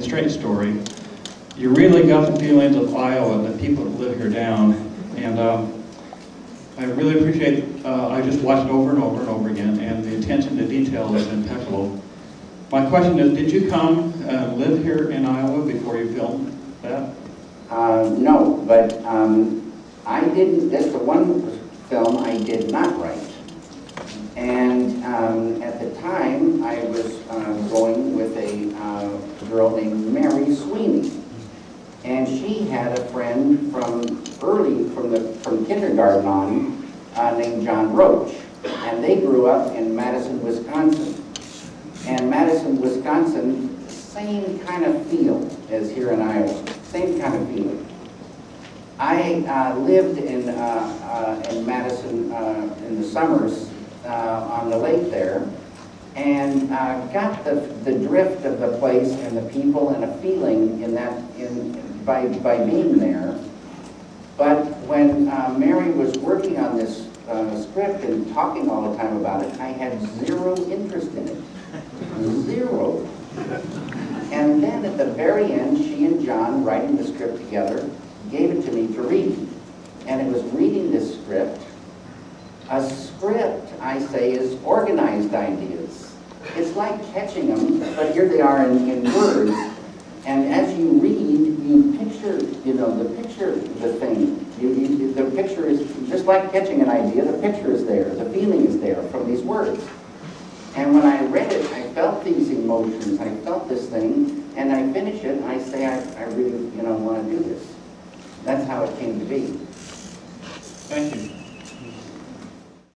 straight story. You really got the feelings of Iowa and the people that live here down. And um, I really appreciate, uh, I just watched it over and over and over again, and the attention to detail is impeccable. My question is, did you come uh, live here in Iowa before you filmed that? Uh, no, but um, I didn't, that's the one film I did not write. And um, at the time, I was uh, going with girl named Mary Sweeney. And she had a friend from early, from the from kindergarten on, uh, named John Roach. And they grew up in Madison, Wisconsin. And Madison, Wisconsin, same kind of feel as here in Iowa, same kind of feeling. I uh, lived in, uh, uh, in Madison uh, in the summers uh, on the lake there and uh, got the, the drift of the place and the people and a feeling in that, in, by, by being there. But when uh, Mary was working on this uh, script and talking all the time about it, I had zero interest in it. Zero. And then at the very end, she and John, writing the script together, gave it to me to read. And it was reading this script. A script, I say, is organized ideas. It's like catching them, but here they are in, in words. And as you read, you picture, you know, the picture, the thing. You, you, the picture is, just like catching an idea, the picture is there, the feeling is there from these words. And when I read it, I felt these emotions, I felt this thing, and I finish it, and I say, I, I really, you know, want to do this. That's how it came to be. Thank you.